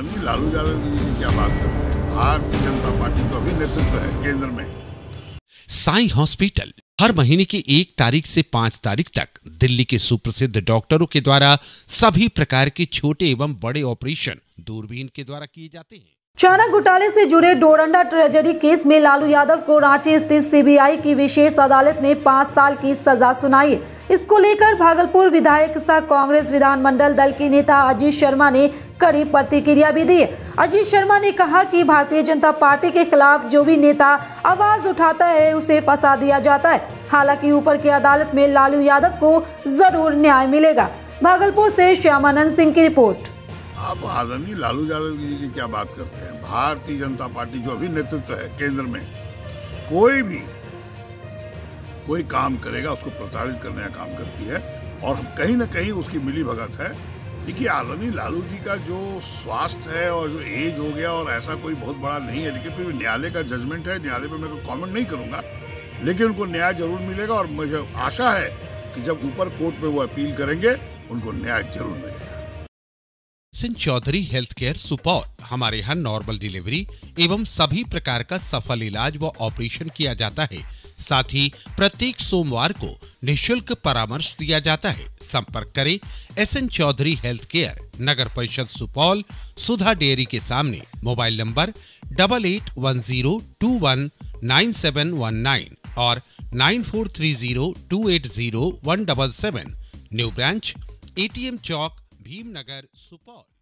नहीं लालू यादव जी क्या बात है? भारतीय जनता पार्टी का भी नेतृत्व है केंद्र में। साई हॉस्पिटल, हर महीने की एक तारीख से पाँच तारीख तक दिल्ली के सुप्रसिद्ध डॉक्टरों के द्वारा सभी प्रकार के छोटे एवं बड़े ऑपरेशन दूरबीन के द्वारा किए जाते हैं। चारा घोटाले से जुड़े डोरंडा ट्रेजरी केस में लालू यादव को रांची स्थित सीबीआई की विशेष अदालत ने पाँच साल की सजा सुनाई। इसको लेकर भागलपुर विधायक सह कांग्रेस विधानमंडल दल के नेता अजीत शर्मा ने कड़ी प्रतिक्रिया भी दी। अजीत शर्मा ने कहा कि भारतीय जनता पार्टी के खिलाफ जो भी नेता आवाज़ उठाता है, उसे फंसा दिया जाता है। हालाँकि ऊपर की अदालत में लालू यादव को ज़रूर न्याय मिलेगा। भागलपुर से श्यामानंद सिंह की रिपोर्ट। आप आदरणीय लालू यादव जी की क्या बात करते हैं? भारतीय जनता पार्टी जो अभी नेतृत्व है केंद्र में, कोई भी, कोई काम करेगा, उसको प्रताड़ित करने का काम करती है। और हम कहीं ना कहीं उसकी मिली भगत है। देखिए आदरणीय लालू जी का जो स्वास्थ्य है और जो एज हो गया, और ऐसा कोई बहुत बड़ा नहीं है। लेकिन फिर न्यायालय का जजमेंट है, न्यायालय पर मैं कोई कॉमेंट नहीं करूँगा। लेकिन उनको न्याय ज़रूर मिलेगा और मुझे आशा है कि जब ऊपर कोर्ट में वो अपील करेंगे, उनको न्याय ज़रूर मिलेगा। Singh Chaudhary health care Supaul. हमारे यहाँ नॉर्मल डिलीवरी एवं सभी प्रकार का सफल इलाज व ऑपरेशन किया जाता है। साथ ही प्रत्येक सोमवार को निशुल्क परामर्श दिया जाता है। संपर्क करें S N Chaudhary health care नगर परिषद सुपौल, सुधा डेयरी के सामने। Mobile number double eight one zero two one nine seven one nine और nine four three zero two eight zero one double seven. New branch ATM चौक भीमनगर सुपौल।